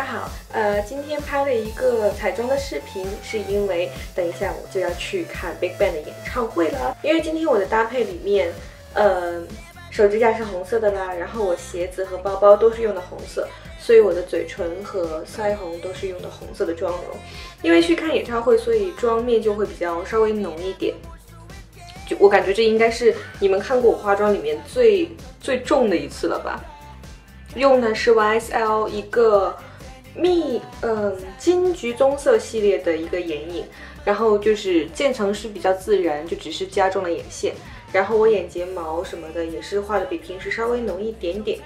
大家好，呃，今天拍了一个彩妆的视频，是因为等一下我就要去看 Big Bang 的演唱会了。因为今天我的搭配里面，呃，手指甲是红色的啦，然后我鞋子和包包都是用的红色，所以我的嘴唇和腮红都是用的红色的妆容。因为去看演唱会，所以妆面就会比较稍微浓一点。就我感觉这应该是你们看过我化妆里面最最重的一次了吧。用的是 YSL 一个蜜嗯金橘棕色系列的一个眼影，然后就是渐层是比较自然，就只是加重了眼线，然后我眼睫毛什么的也是画的比平时稍微浓一点点，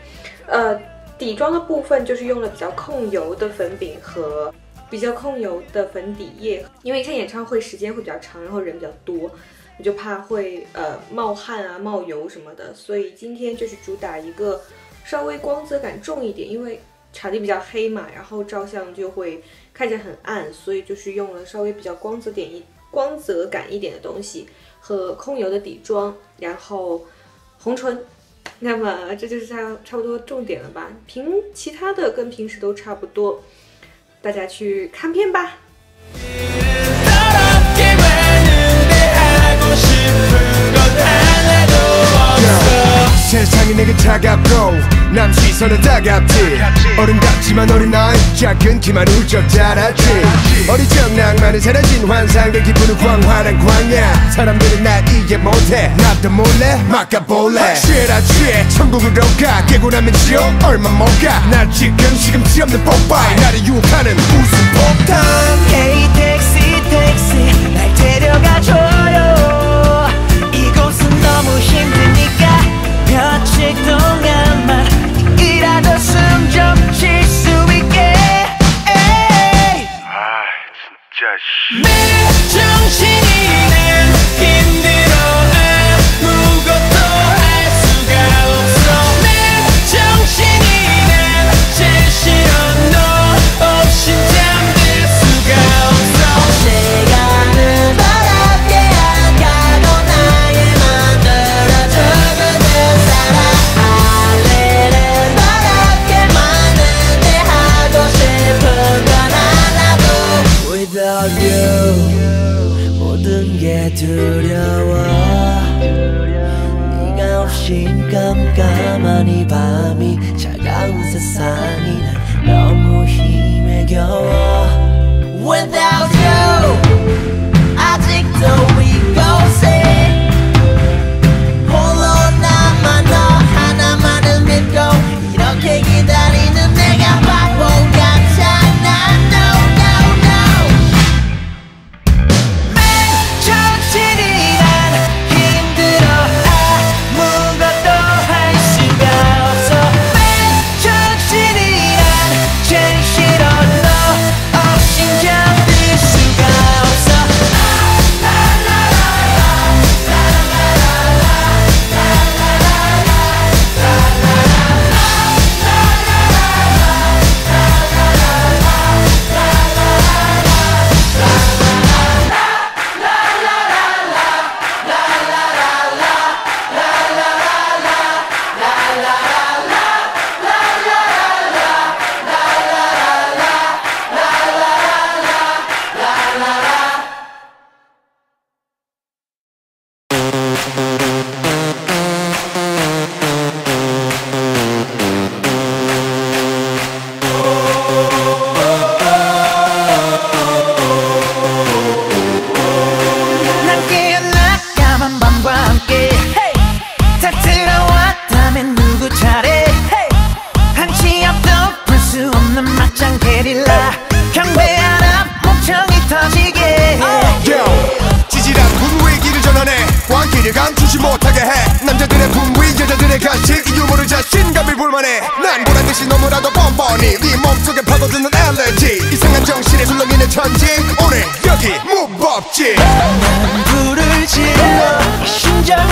呃底妆的部分就是用了比较控油的粉饼和比较控油的粉底液，因为看演唱会时间会比较长，然后人比较多，我就怕会呃冒汗啊冒油什么的，所以今天就是主打一个。稍微光泽感重一点，因为场地比较黑嘛，然后照相就会看起来很暗，所以就是用了稍微比较光泽点一光泽感一点的东西和控油的底妆，然后红唇。那么这就是差差不多重点了吧？平其他的跟平时都差不多，大家去看片吧。 남 시선은 따갑지. 어른답지만 어린 나이 작은 키만 훌쩍 자랐지. 어리적 낭만은 사라진 환상들 기분은 광활한 광야. 사람들은 날 이해 못해. 나도 몰래 막아볼래. 취해라 취해 천국으로 가. 깨고 나면 지옥 얼마 못가날 지금 시금치 없는 뽀빠이 나를 유혹하는 웃음 폭탄. Hey 택시 택시 날 데려가줘요. 이곳은 너무 힘드니까 며칠 동 Me 두려워 네가 없인 깜깜한 이 밤이 차가운 세상이 난 너무 힘에 겨워 Without you 자신감을 불만해. 난 보란듯이 너무나도 뻔뻔히 네 몸속에 파고드는 알레르기. 이상한 정신에 술렁이는 천지. 오늘 여기 무법지. 불을 질러 이 심장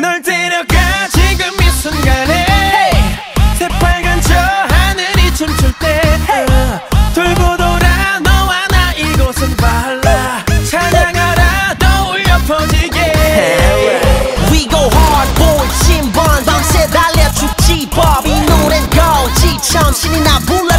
널 데려가 지금 이 순간에 hey. 새빨간 저 하늘이 춤출 때 hey. uh, 돌고 돌아 너와 나 이곳은 발라 찬양하라 또 울려 퍼지게 We go hard boy 신번 밤새 달려 춥지 법이 노래 go 지참 신이 나 불러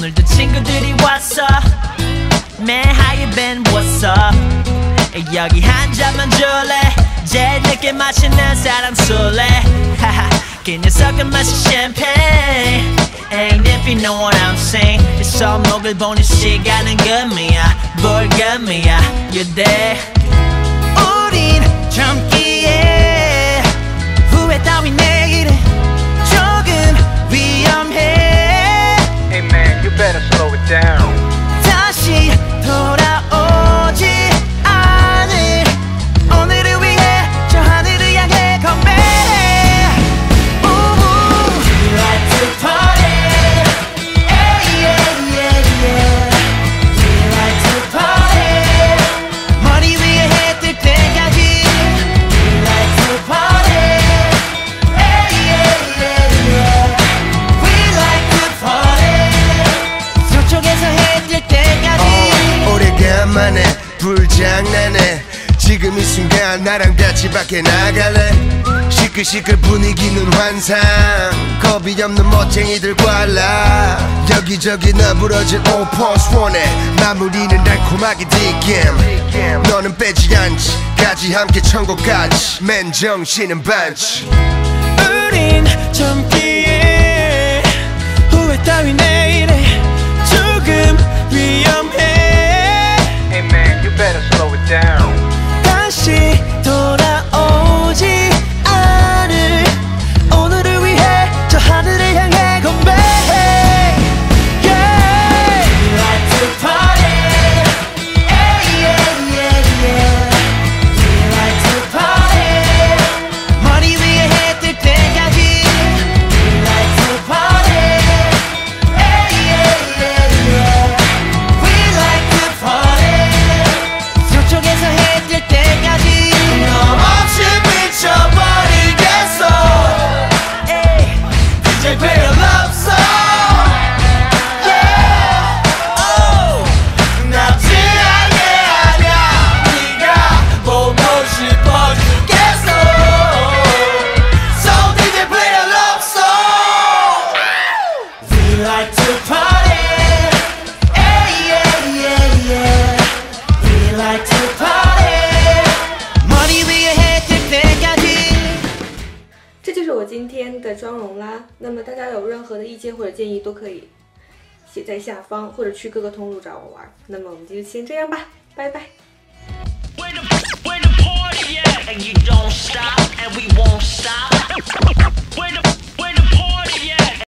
오늘도 친구들이 왔어. Man how you been? What's up? 여기 한 잔만 줄래? 제일 늦게 마시는 사람 술래? 그 녀석은 마시 샴페인. Ain't if you know what I'm saying. 이 손목을 보는 시간은 금이야 뭘 금이야? You there? 우린 젊기에 후회 따윈 내일은 조금 위험해 slow it down. 나랑 같이 밖에 나갈래? 시끌시끌 분위기는 환상. 겁이 없는 멋쟁이들과 라. 여기저기 너부러진 오퍼스 원해 마무리는 달콤하게 디겜 너는 빼지 않지. 까지 함께 천국까지. 맨 정신은 반치 우린 젊기에 후회 따위 내일에 조금 위험해. Hey man, you better slow it down. 今天的妆容啦。那么大家有任何的意见或者建议都可以写在下方，或者去各个通路找我玩。那么我们就先这样吧，拜拜。Where the, where the party at? and you don't stop, and we won't stop. Wait a-